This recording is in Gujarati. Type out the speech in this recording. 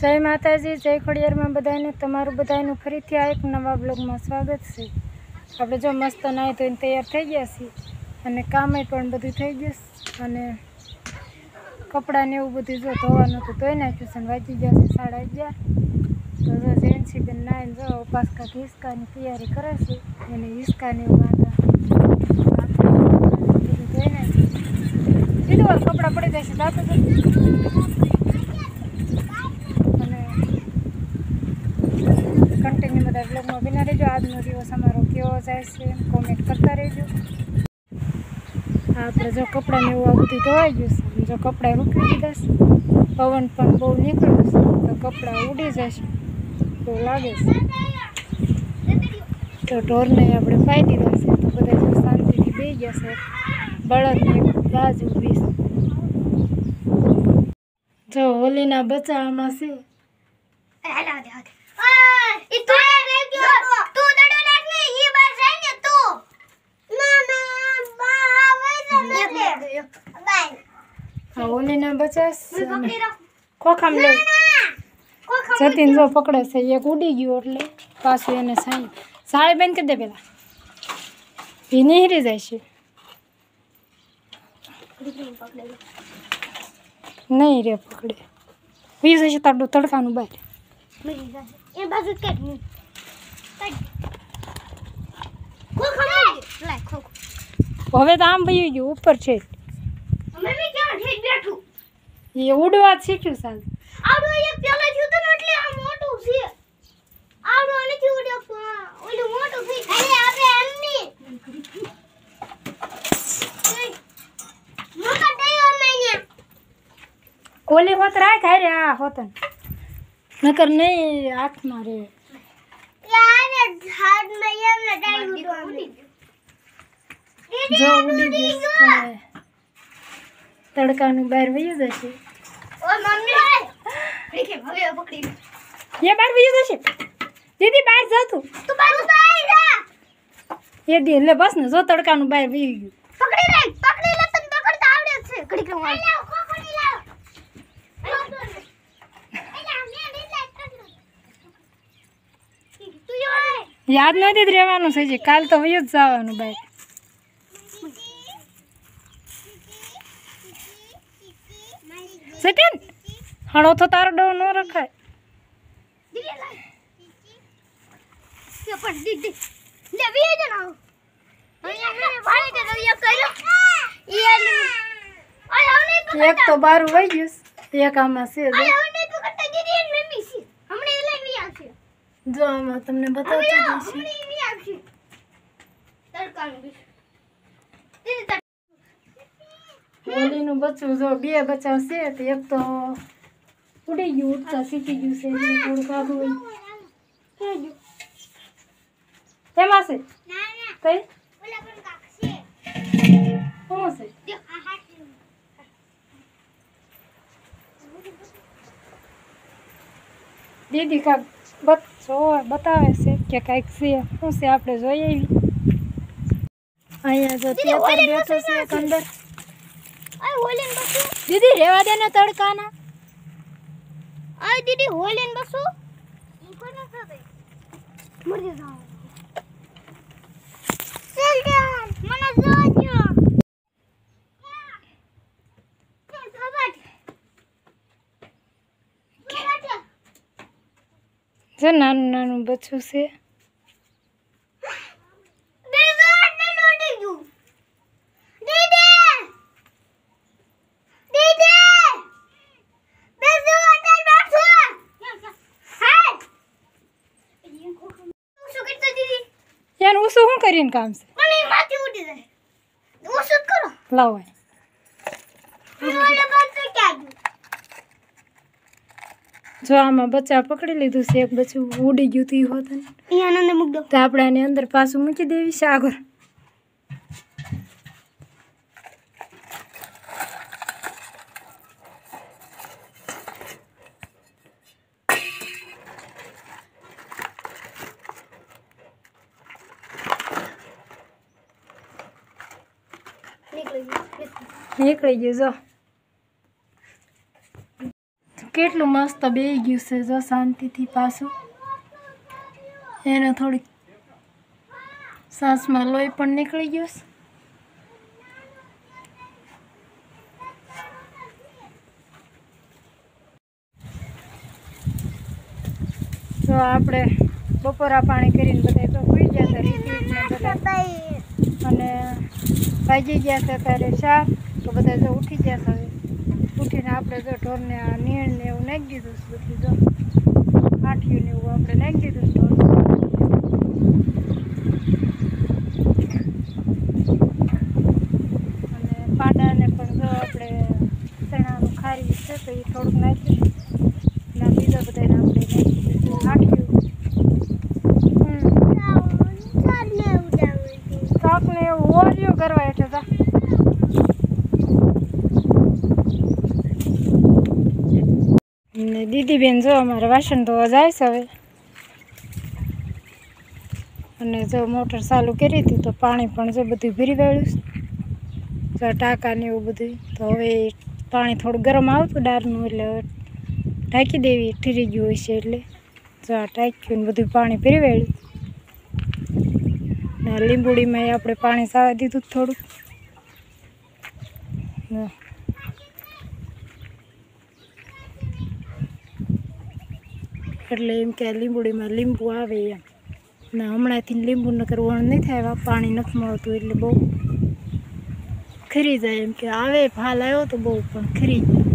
જય માતાજી, જય ખોડિયારમાં બધાને તમારું બધાનું ફરીથી આ એક નવા બ્લોગમાં સ્વાગત છે. આપણે જો મસ્ત નાહી ધોઈને તૈયાર થઈ ગયા છીએ અને કામે પણ બધું થઈ ગયું અને કપડાને એવું બધું જો ધોવાનું હતું ધોઈ નાખ્યું છે અને વાંચી ગયા છે સાડા અગિયાર. તો જો જેન્સીબેન નાહીને જો ઉપાસકા હિસકાની તૈયારી કરે છે એને હિસકાને એવું વાંધા બધું ધોઈ નાખ્યું. કપડાં પડી જાય છે હતું અને કન્ટિન્યુ બધા બ્લોગમાં બિના રહેજો આજનો દિવસ અમારો કેવો જાય છે કોમેન્ટ કરતા રહેજો. આપણે જો કપડાને એવું આ બધું ધોવાઈ ગયું છે. જો કપડાં રૂકી દીધા છે. પવન પણ બહુ નીકળ્યો છે. તો કપડાં ઉડી જશે તો લાગે છે. તો ઢોરને આપણે પાઈ દીધા છે. તો બધા જો શાંતિથી બે ગયા છે. બળદને રાજ ઊભી છે જો હોલીના બચ્ચા આમાં છે હોલીના બચ્ચા છે અને ખોખામ લેવું જતીન જો પકડે છે એક ઉડી ગયું એટલે પાછું એને સાઈ. સાડી બેન કરી દે પેલા. એ નીહરી જાય છે. નહીં રે પકડે. વીસ હશે તારું તડકાનું બહાર એ બાજુ કે હવે તો આમ વયું ગયું ઉપર છે. મમ્મી ક્યાં ઠીક બેઠું. એ ઉડવા જ શીખ્યું સાલ આવડું એક પેલા થયું હતું ને એટલે આ મોટું છે આવડું નથી ઉડ્યો પણ ઓલું મોટું થઈ અરે આપણે એમની મોટા ડાયો મેને ઓલી હોત રાખ હારે આ હોતન નકર નહીં હાથમાં રે યાર ઝાડ મે એમને ડાયું જો ઉડી ગયું પણ તડકાનું બહાર વયું જશે. ઓ મમ્મી! દેખે હવે પકડી એ બહાર વયું જશે. દીદી બહાર જતું તું. બહાર એ દી એટલે બસ ને જો તડકાનું બહાર વયું ગયું. પકડી લે પકડી લે તને પકડતા આવડે છે. ઘડી ઘડી વાળ લાવ પકડી લાવ યાદ નથી જ રહેવાનું છે કાલ તો વયું જ જવાનું બહાર કે હણો તો તારો ડો ન રખાય. એક તો બારું વહી ગયું એક આમાં છે. જો. આમાં તમને બતાવતી હોલીનું બચ્ચું જો બે બચ્ચા છે તો એક તો ઉડી ગયું ઉડતા શીખી ગયું છે એટલે આગું હોય. એમાં છે? કઈ છે. દીદી કાંક બચ્ચો બતાવે છે કે કાંઈક છે. શું છે? આપણે જોઈ આવી અહીંયા જો ત્યાં બેઠો છે એક અંદર દીદી, રેવા દે ને તડકાના. દીદી, હોલીન બસુ. જોજો. જો નાનું નાનું બચ્ચું છે. એનું કરીને કામ છે. લાવો. જો આમાં બચ્ચા પકડી લીધું છે એક બચ્ચું ઉડી ગયું હતું હોત ને. આપણે આની અંદર પાછું મૂકી દેવી છે આગળ. નીકળી ગયું. જો. કેટલું મસ્ત બેહી ગયું છે જો શાંતિથી પાછું. એને થોડીક સાસમાં લોહી પણ નીકળી ગયું છે. તો આપણે બપોરા પાણી કરીને બધા તો સુઈ ગયા હતા અને ભાગી ગયા હતા ત્યારે શાક તો બધા જો ઉઠી ગયા હવે ઉઠીને આપણે જો ઢોરને આ નીણ ને એવું નાખી દીધું છે બધું જો. આઠિયું ને એવું આપણે નાખી દીધું ઢોર. અને પાડાને પણ જો આપણે ચણાનું ખારી છે તો એ થોડુંક નાખી ના બીજા બધાને આપણે નાખી દીધું. આઠિયું કરવા એટલે તા ને દીદી બેન જો અમારે વાસણ ધોવા જાય છે હવે. અને જો મોટર ચાલુ કરી હતી તો પાણી પણ જો બધું ભીરી વાળ્યું જો ટાંકા ને એવું બધું. તો હવે પાણી થોડું ગરમ આવતું ડારનું એટલે હવે ઢાંકી દેવી. ઠીરી ગયું હોય છે એટલે. જો આ ટાંક્યું ને બધું પાણી ભીરી વાળ્યું. ને લીંબુડીમાં આપણે પાણી સાવા દીધું થોડુંક એટલે એમ કે લીંબુડીમાં લીંબુ આવે એમ. ને હમણાંથી લીંબુ નકર વણ નહીં થાય પાણી નથી મળતું, એટલે બહુ ખરી જાય એમ કે આવે ફાલ આવ્યો તો બહુ, પણ ખરી. જાય